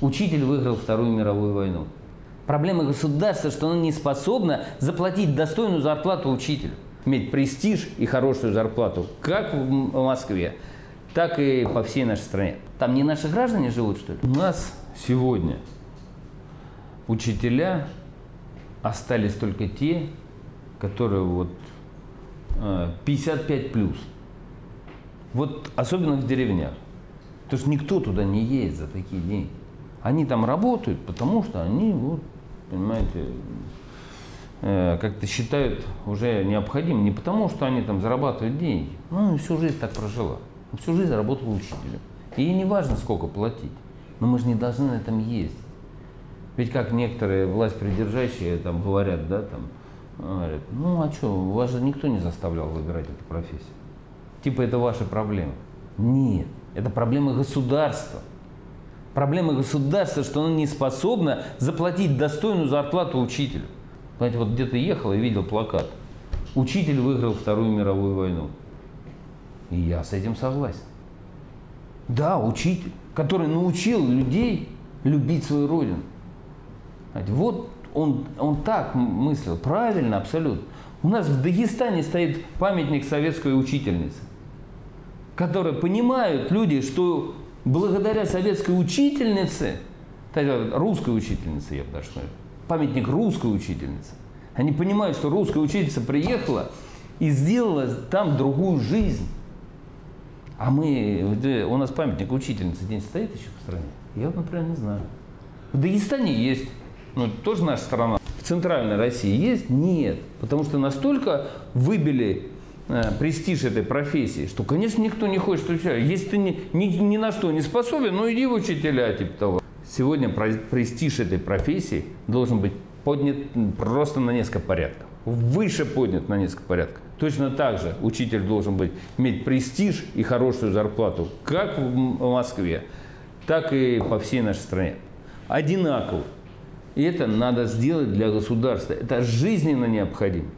Учитель выиграл Вторую мировую войну. Проблема государства, что оно не способно заплатить достойную зарплату учителю. Иметь престиж и хорошую зарплату, как в Москве, так и по всей нашей стране. Там не наши граждане живут, что ли? У нас сегодня учителя остались только те, которые вот 55 плюс. Вот особенно в деревнях. Потому что никто туда не едет за такие деньги. Они там работают, потому что они, вот, понимаете, э, как-то считают уже необходимым. Не потому, что они там зарабатывают деньги. Ну, всю жизнь так прожила. Всю жизнь работала учителем. И ей не важно, сколько платить. Но мы же не должны на этом ездить. Ведь как некоторые власть придержащие там говорят, да, там, говорят, ну а что, вас же никто не заставлял выбирать эту профессию. Типа это ваши проблемы. Нет, это проблемы государства. Проблема государства, что оно не способно заплатить достойную зарплату учителю. Знаете, вот где-то ехал и видел плакат. Учитель выиграл Вторую мировую войну. И я с этим согласен. Да, учитель, который научил людей любить свою родину. Знаете, вот он, он так мыслил, правильно, абсолютно. У нас в Дагестане стоит памятник советской учительницы, которая понимают люди, что благодаря советской учительнице, русской учительнице, я бы даже сказал, памятник русской учительнице, они понимают, что русская учительница приехала и сделала там другую жизнь. А мы, у нас памятник учительницы день стоит еще в стране? Я например, не знаю. В Дагестане есть, ну, тоже наша страна. В центральной России есть? Нет. Потому что настолько выбили престиж этой профессии, что, конечно, никто не хочет учить. Если ты ни, ни, ни на что не способен, ну иди в учителя, типа того. Сегодня престиж этой профессии должен быть поднят просто на несколько порядков. Выше поднят на несколько порядков. Точно так же учитель должен быть, иметь престиж и хорошую зарплату, как в Москве, так и по всей нашей стране. Одинаково. И это надо сделать для государства. Это жизненно необходимо.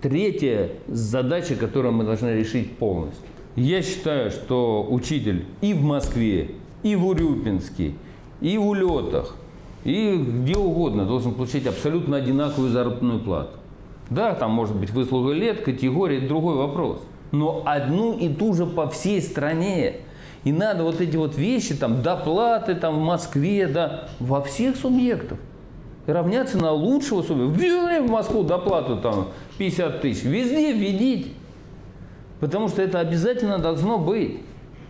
Третья задача, которую мы должны решить полностью. Я считаю, что учитель и в Москве, и в Урюпинске, и в Улетах, и где угодно должен получать абсолютно одинаковую заработную плату. Да, там может быть выслуга лет, категория, другой вопрос. Но одну и ту же по всей стране. И надо вот эти вот вещи, там, доплаты там, в Москве, да, во всех субъектах равняться на лучшего. Ввели в Москву доплату там 50 тысяч. Везде введите. Потому что это обязательно должно быть.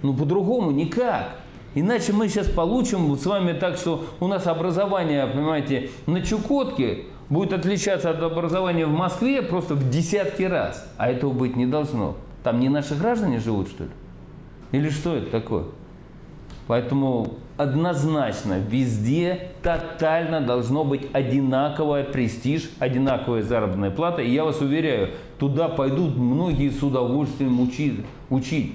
Ну, по-другому никак. Иначе мы сейчас получим с вами так, что у нас образование, понимаете, на Чукотке будет отличаться от образования в Москве просто в десятки раз. А этого быть не должно. Там не наши граждане живут, что ли? Или что это такое? Поэтому однозначно везде тотально должно быть одинаковый престиж, одинаковая заработная плата. И я вас уверяю, туда пойдут многие с удовольствием учить. учить.